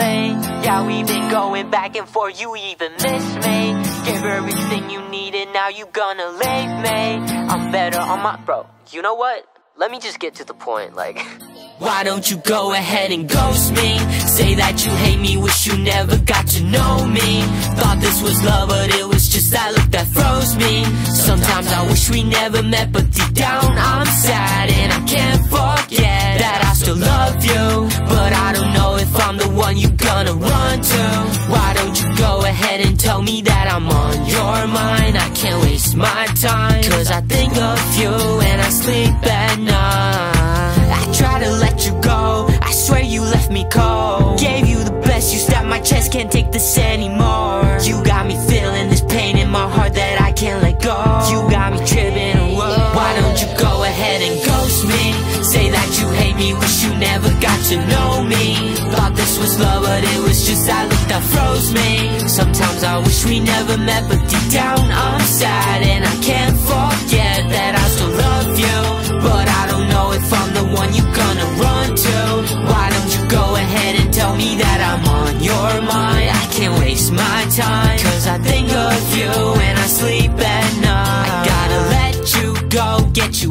out we've been going back and forth. You even miss me. Gave everything you needed Now you gonna leave me. I'm better on my... Bro, you know what? Let me just get to the point, like... Why don't you go ahead and ghost me? Say that you hate me, wish you never got to know me. Thought this was love, but it was just that look that froze me. Sometimes I wish we never met, but deep down I'm sad to Why don't you go ahead and tell me that I'm on your mind? I can't waste my time Cause I think of you and I sleep at night. I try to let you go I swear you left me cold. Gave you the best, you stabbed my chest Can't take this anymore. You got me feeling this pain in my heart That I can't let go. You never got to know me. Thought this was love, but it was just that look that froze me. Sometimes I wish we never met But deep down I'm sad And I can't forget that I still love you. But I don't know if I'm the one you're gonna run to. Why don't you go ahead and tell me that I'm on your mind? I can't waste my time Cause I think of you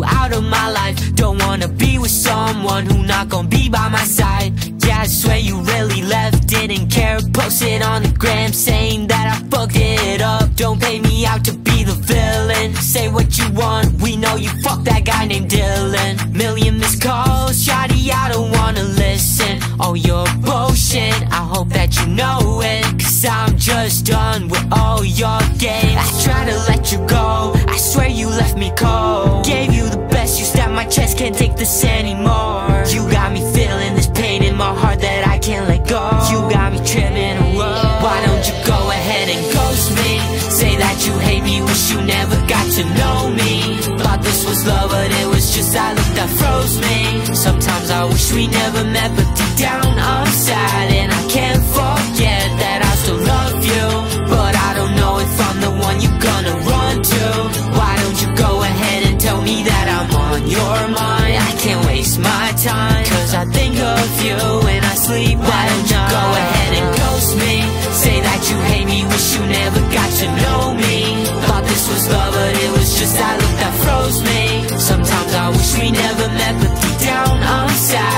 out of my life. Don't wanna be with someone who not gonna be by my side. Yeah, I swear you really left, didn't care. Posted on the gram saying that I fucked it up. Don't pay me out to be the villain. Say what you want, we know you fucked that guy named Dylan. Million missed calls, shoddy, I don't wanna listen. All your bullshit, I hope that you know it. Cause I'm just done with all your games. I try to let you go, I swear you left me cold. Gave my chest, can't take this anymore. You got me feeling this pain in my heart that I can't let go. You got me tripping, oh, whoa. Why don't you go ahead and ghost me? Say that you hate me, wish you never got to know me. Thought this was love, but it was just that look that froze me. Sometimes I wish we never met, but deep down I'm sad And I was love, but it was just that look that froze me. Sometimes I wish we never met, but deep down I'm sad